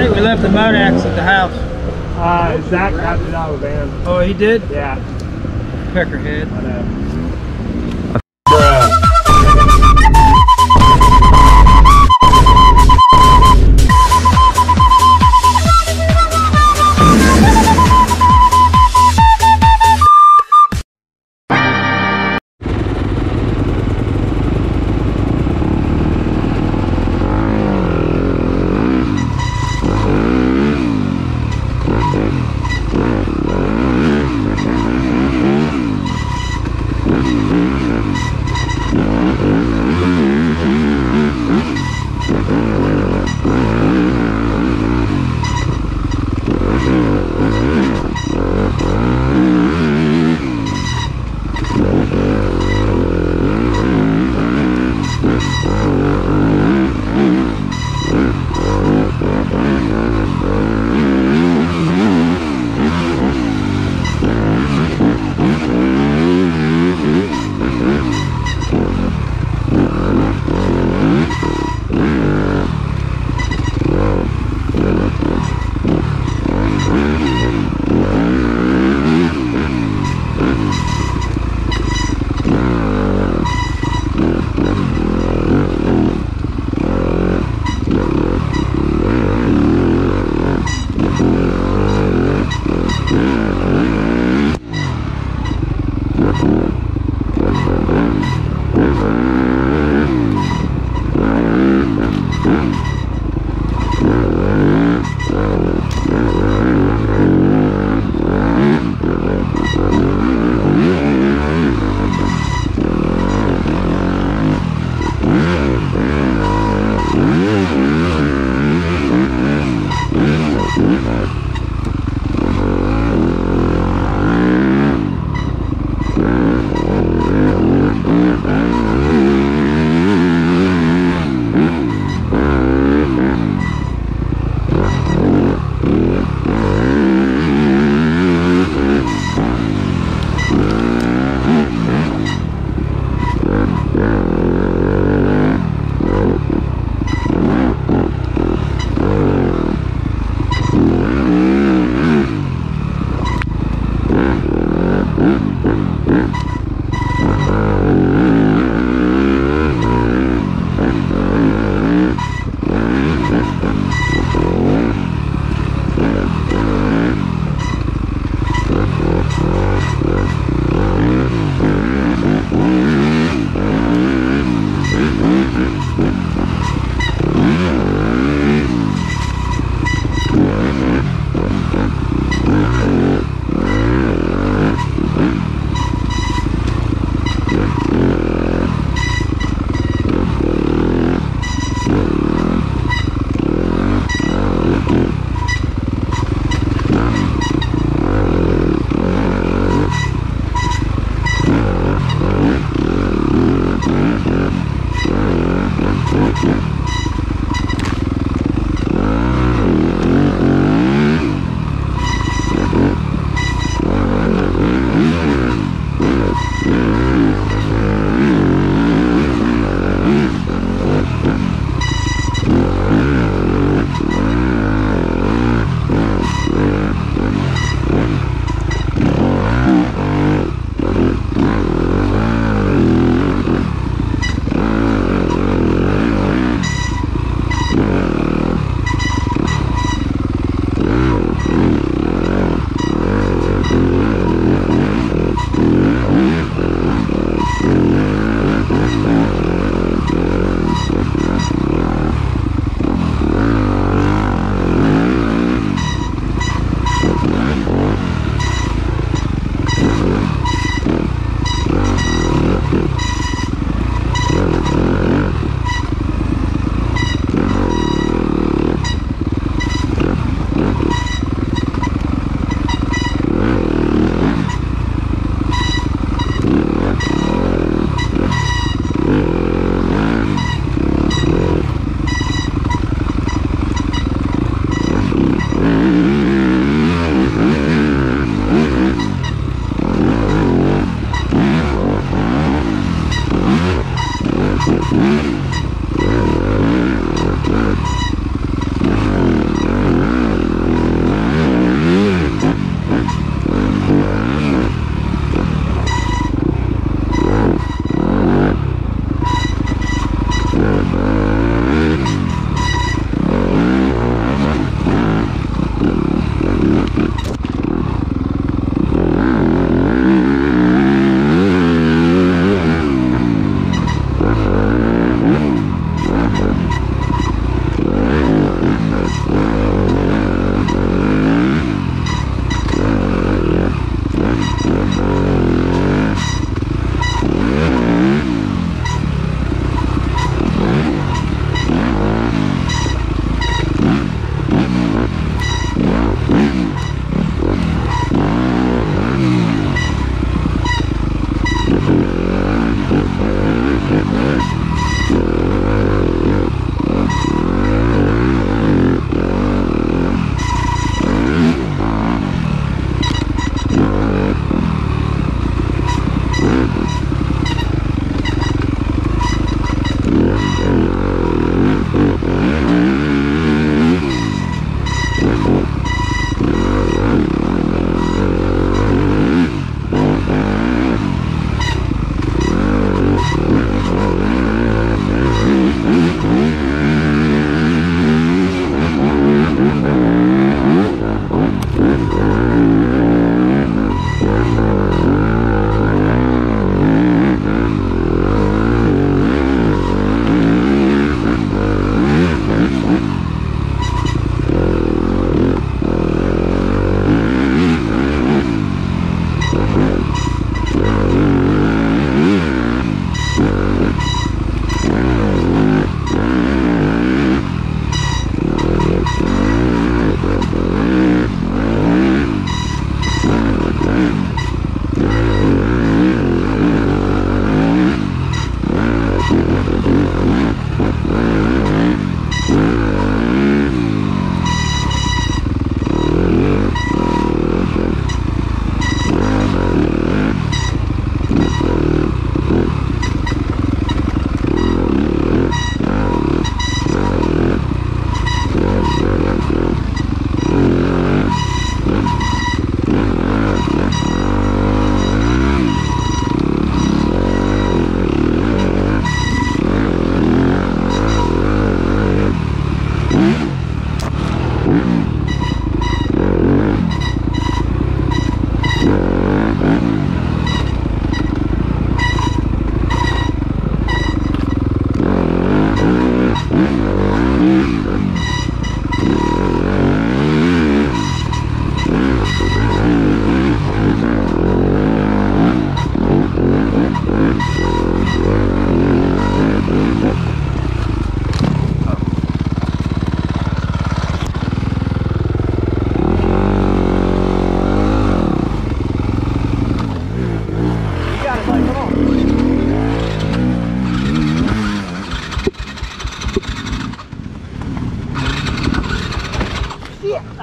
think we left the motor axe at the house. Uh, Zach grabbed it out of the van. Oh, he did? Yeah. Peckerhead. But, uh,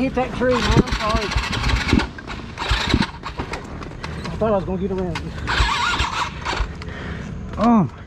hit that tree, man. I'm sorry. I thought I was gonna get around. Oh.